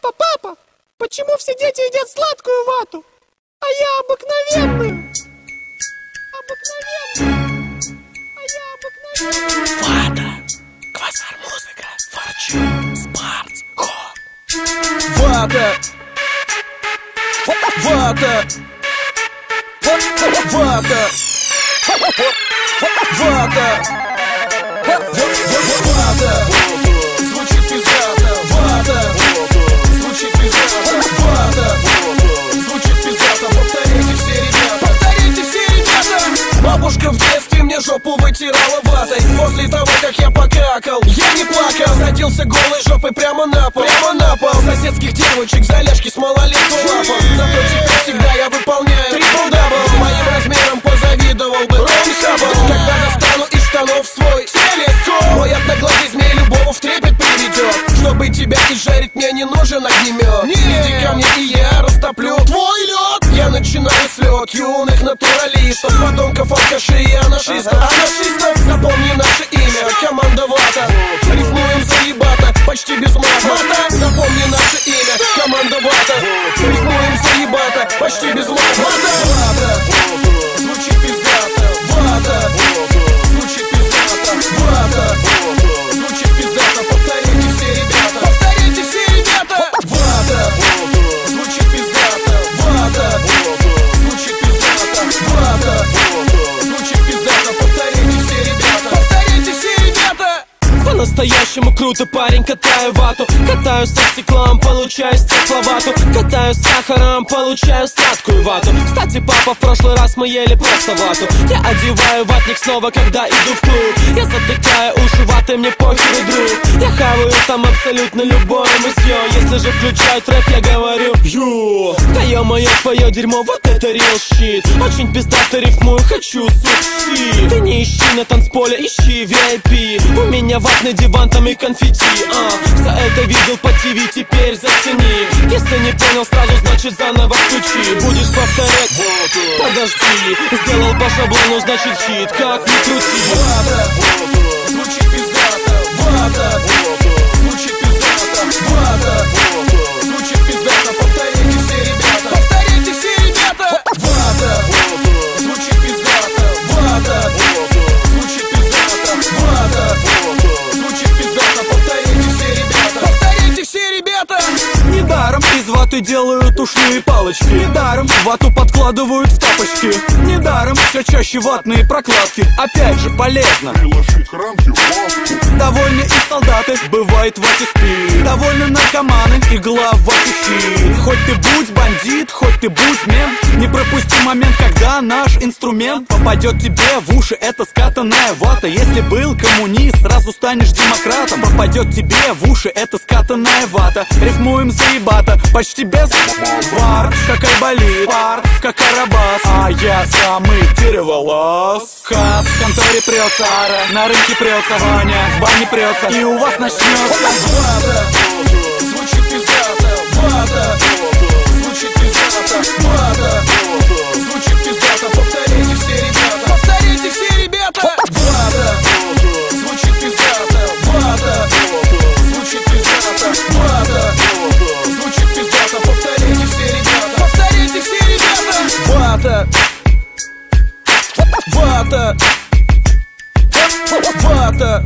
Папа, папа, почему все дети едят сладкую вату, а я обыкновенную? Обыкновенную. А я обыкновенную. Вата, квазар музыка, форчун, спарц, хо. Вата, вата, вата, вата, вата, жопу вытирала ватой. После того, как я покакал, я не плакал. Садился голой жопой прямо на пол, прямо на пол. Соседских девочек за ляжки с малолетку лапал. Зато теперь всегда я выполняю трипл дабл Моим размером позавидовал бы Ром Сабл Когда достану из штанов свой телескоп Мой одноглазый змей любого в трепет приведет. Чтобы тебя изжарить мне не нужен огнемет. Иди ко мне и я растоплю твой лед. Я начинаю с лед юных натуралистов Подонков, алкашей и Анашистов, заебато, почти по-настоящему круто, парень, катаю вату. Катаю со стеклом, получаю стекловату. Катаю с сахаром, получаю сладкую вату. Кстати, папа, в прошлый раз мы ели просто вату. Я одеваю ватник снова, когда иду в клуб. Я затыкаю уши ваты, мне похер, друг. Я хаваю там абсолютно любое мусье Если же включают рэп, я говорю Ю, да ё-моё, твое дерьмо, вот это real shit. Очень пиздато рифмую, хочу сучи Ты не ищи на танцполе, ищи VIP У меня ватный диван, там и конфетти а. Все это видел по ТВ, теперь зацени. Если не понял сразу, значит заново включи. Будешь повторять, подожди. Сделал по шаблону, значит хит, как ни крути. Звучит пиздато, вата. Звучит пиздато, вата палочки. Недаром вату подкладывают в тапочки. Недаром все чаще ватные прокладки. Опять же полезно. Приложить рамки в маску Довольны и бывает в спи Довольны наркоманы, игла в хит Хоть ты будь бандит, хоть ты будь мент Не пропусти момент, когда наш инструмент Попадет тебе в уши, это скатанная вата. Если был коммунист, сразу станешь демократом. Попадет тебе в уши, это скатанная вата. Рифмуем заебато, почти без Бар, как айболит, пар, как карабас А я самый дереволаз Хаб, в конторе прется ара На рынке прется Ваня, в бане прется. И у вас начнется. Вата, звучит пиздато Вата, звучит пиздато Вата, Вата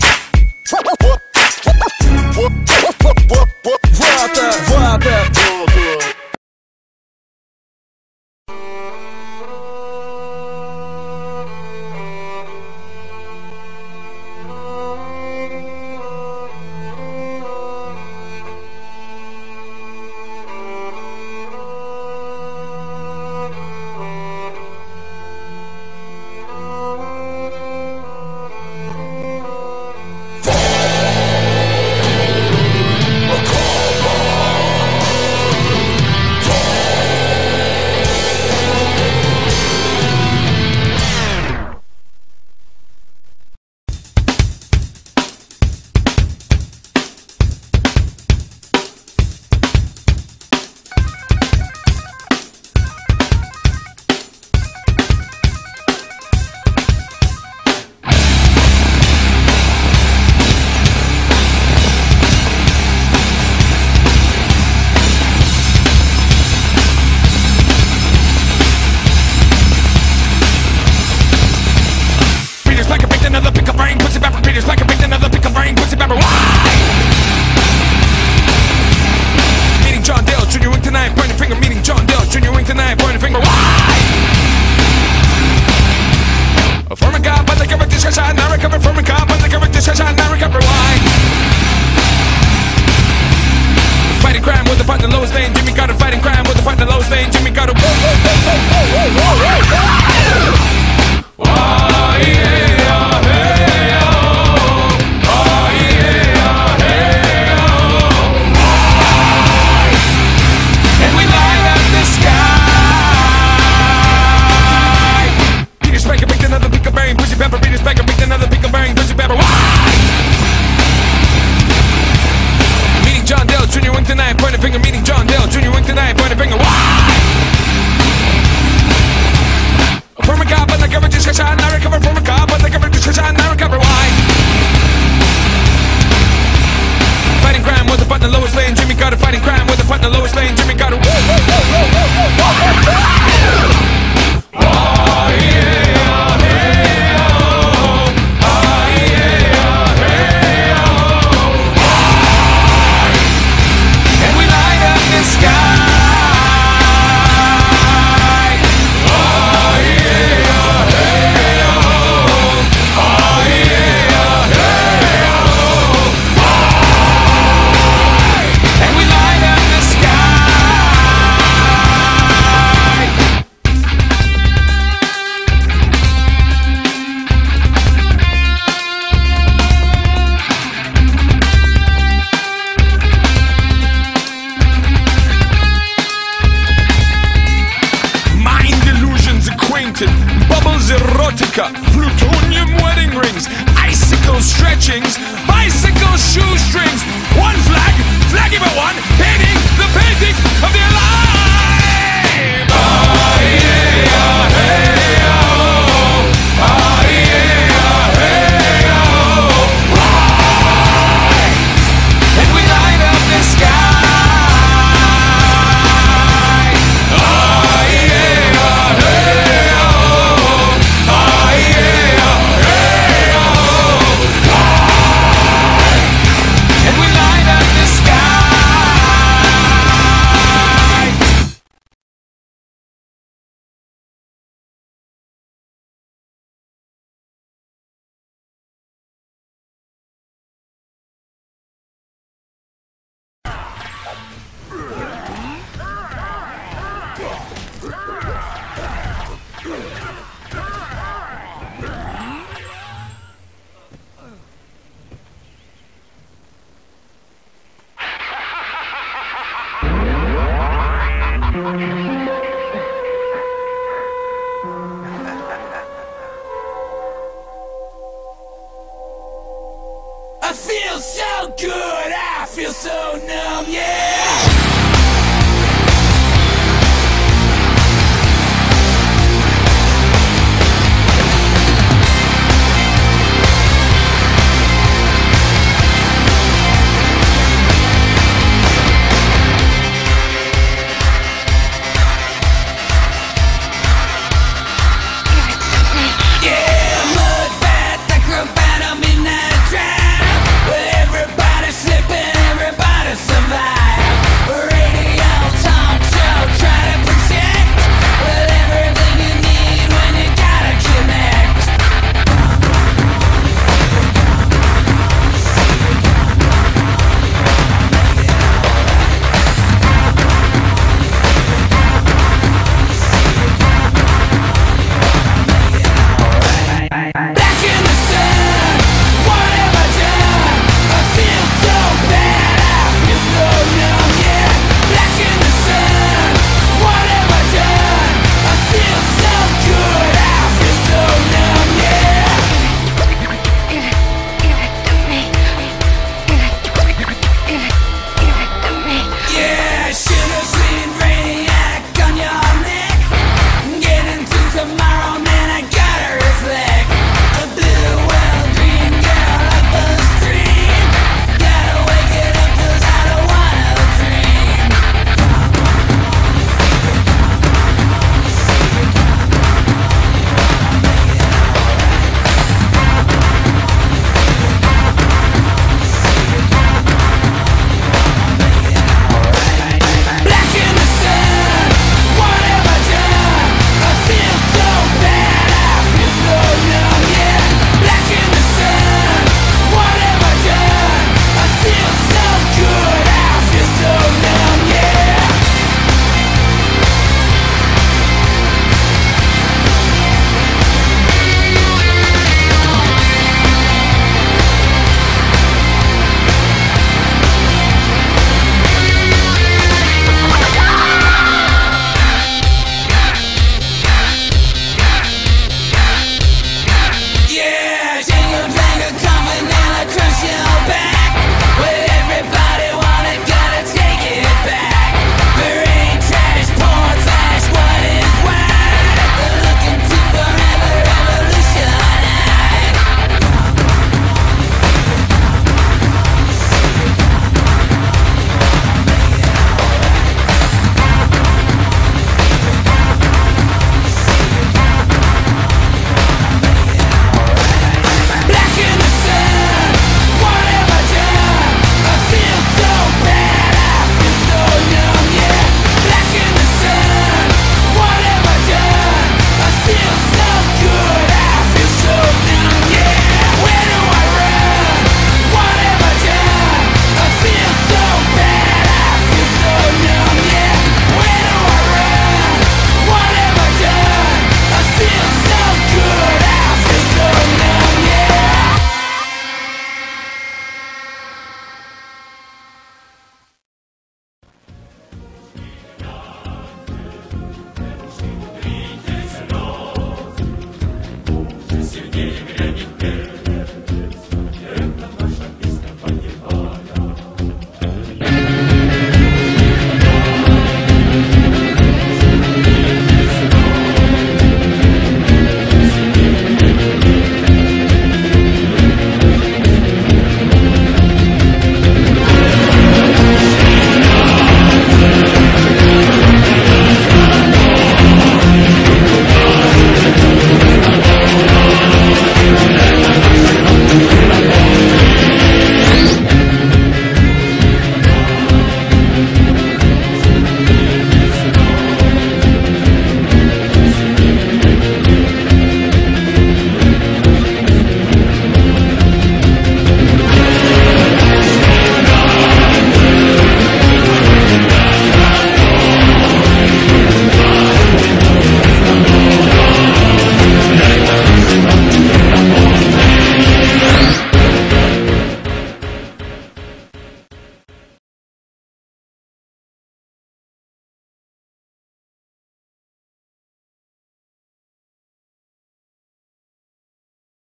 lowest lane. Jimmy Carter fighting crime with a fight in the. Jimmy Carter. a. Oh, pepper, beat his back, beat another pick continuing today, pointing finger. Why? From a car, but like every discussion, I recover from a car, but like every discussion, I recover. Why? Fighting crime with the button, the lowest lane. Jimmy got a fighting crime with the button, the lowest lane. Jimmy got a erotica, plutonium wedding rings, icicle stretchings, bicycle shoestrings. One flag, flaggy but one, painting the paintings of their life. I feel so good, I feel so numb, yeah!